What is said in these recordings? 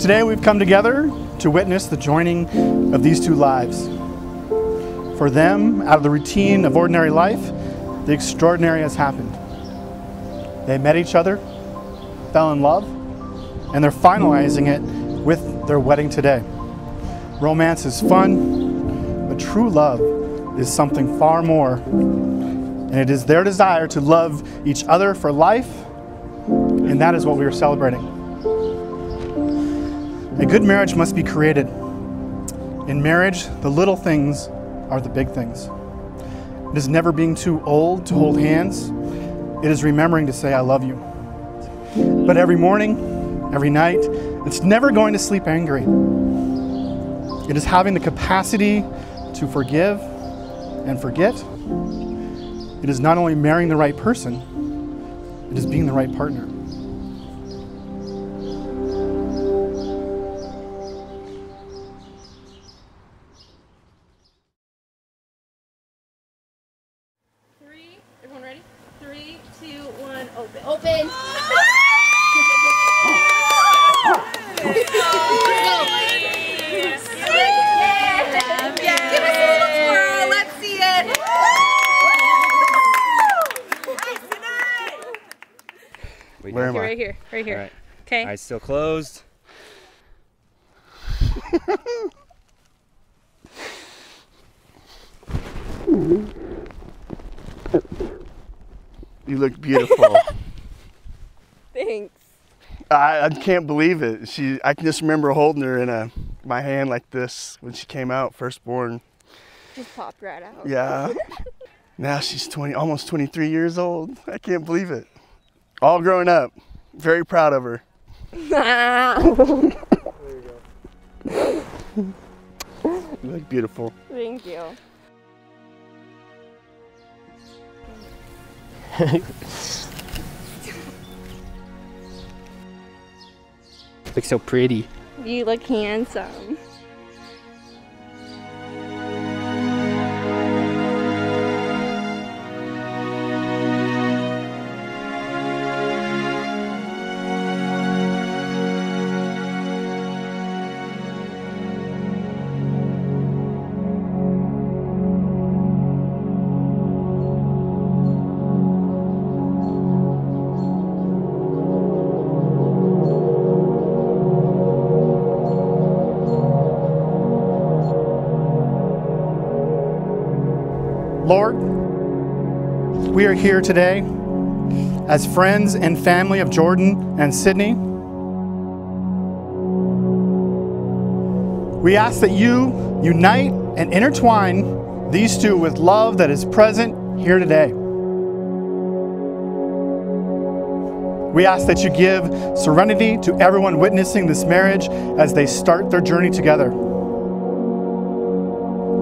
Today we've come together to witness the joining of these two lives. For them, out of the routine of ordinary life, the extraordinary has happened. They met each other, fell in love, and they're finalizing it with their wedding today. Romance is fun, but true love is something far more. And it is their desire to love each other for life, and that is what we are celebrating. A good marriage must be created. In marriage, the little things are the big things. It is never being too old to hold hands. It is remembering to say, I love you. But every morning, every night, it's never going to sleep angry. It is having the capacity to forgive and forget. It is not only marrying the right person, it is being the right partner. It. Wait, Where am I? right here, right here. All right. Okay. Eyes still closed. You look beautiful. Thanks. I, I can't believe it. She, I can just remember holding her in a my hand like this when she came out, firstborn. Just popped right out. Yeah. now she's 20, almost 23 years old. I can't believe it. All grown up. Very proud of her. You look beautiful. Thank you. Look so pretty. You look handsome. Here today as friends and family of Jordin and Sydnee. We ask that you unite and intertwine these two with love that is present here today. We ask that you give serenity to everyone witnessing this marriage as they start their journey together.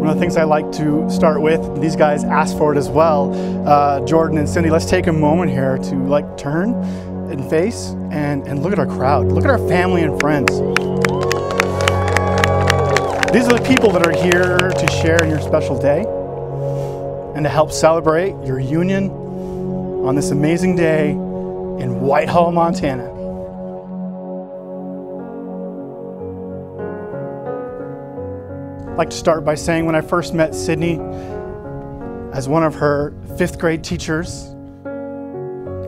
One of the things I like to start with, these guys asked for it as well. Uh, Jordin and Cindy, let's take a moment here to like turn and face and, and look at our crowd. Look at our family and friends. These are the people that are here to share in your special day and to help celebrate your union on this amazing day in Whitehall, Montana. Like to start by saying when I first met Sydnee as one of her fifth grade teachers,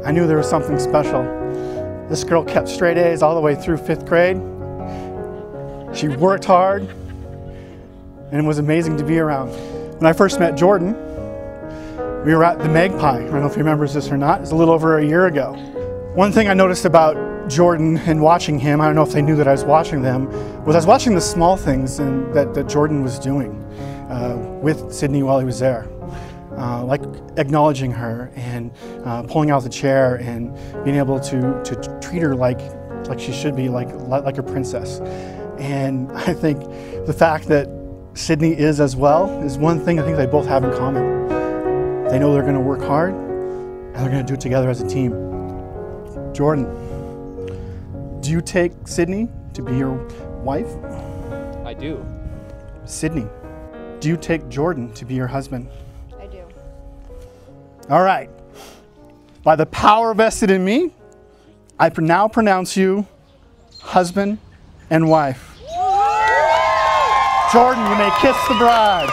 I knew there was something special. This girl kept straight A's all the way through fifth grade. She worked hard, and it was amazing to be around. When I first met Jordin, we were at the Magpie. I don't know if he remembers this or not. It's a little over a year ago. One thing I noticed about Jordin and watching him, I don't know if they knew that I was watching them, was I was watching the small things and that, that Jordin was doing uh, with Sydnee while he was there. Uh, like acknowledging her and uh, pulling out the chair and being able to, to treat her like, like she should be, like, like a princess. And I think the fact that Sydnee is as well is one thing I think they both have in common. They know they're going to work hard and they're going to do it together as a team. Jordin, you take Sydnee to be your wife? I do. Sydnee, do you take Jordin to be your husband? I do. All right. By the power vested in me, I now pronounce you husband and wife. Jordin, you may kiss the bride.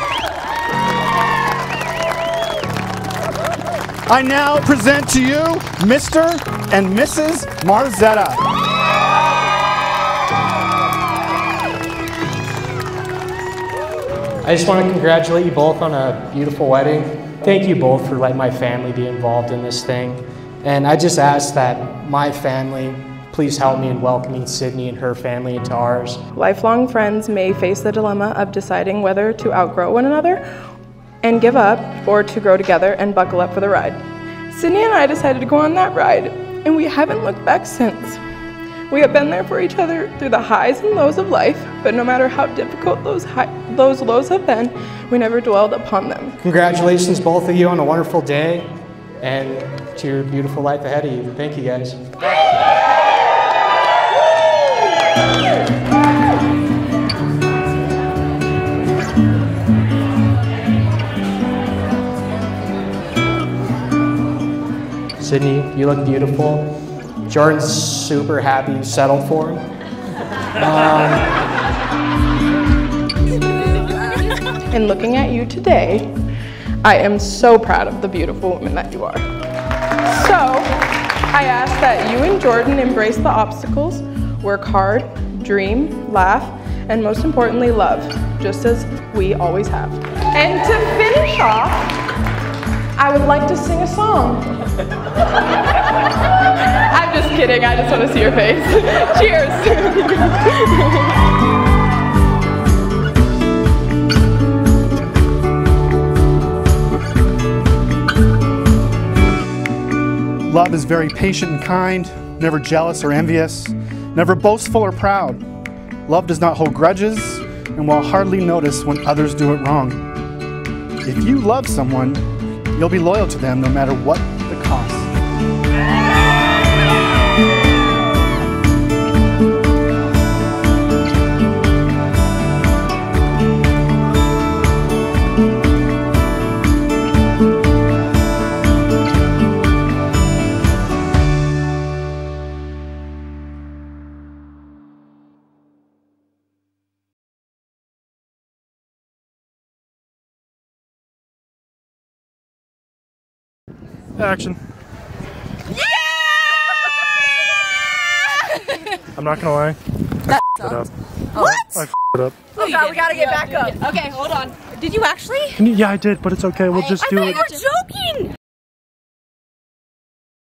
I now present to you Mr. and Mrs. Marzetta. I just want to congratulate you both on a beautiful wedding. Thank you both for letting my family be involved in this thing. And I just ask that my family please help me in welcoming Sydnee and her family into ours. Lifelong friends may face the dilemma of deciding whether to outgrow one another and give up or to grow together and buckle up for the ride. Sydnee and I decided to go on that ride, and we haven't looked back since. We have been there for each other through the highs and lows of life, but no matter how difficult those, high, those lows have been, we never dwelled upon them. Congratulations, both of you, on a wonderful day and to your beautiful life ahead of you. Thank you, guys. Sydnee, you look beautiful. Jordin's super happy you settled for him. Um, And looking at you today, I am so proud of the beautiful woman that you are. So, I ask that you and Jordin embrace the obstacles, work hard, dream, laugh, and most importantly, love, just as we always have. And to finish off, I would like to sing a song. I'm just kidding, I just want to see your face. Cheers. Love is very patient and kind, never jealous or envious, never boastful or proud. Love does not hold grudges and will hardly notice when others do it wrong. If you love someone, you'll be loyal to them no matter what Action. Yeah! I'm not gonna lie. I f***ed it up. What? I f***ed it up. Oh god, we gotta get back up. Okay, hold on. Did you actually? Yeah, I did, but it's okay. We'll just I do thought it. you were joking.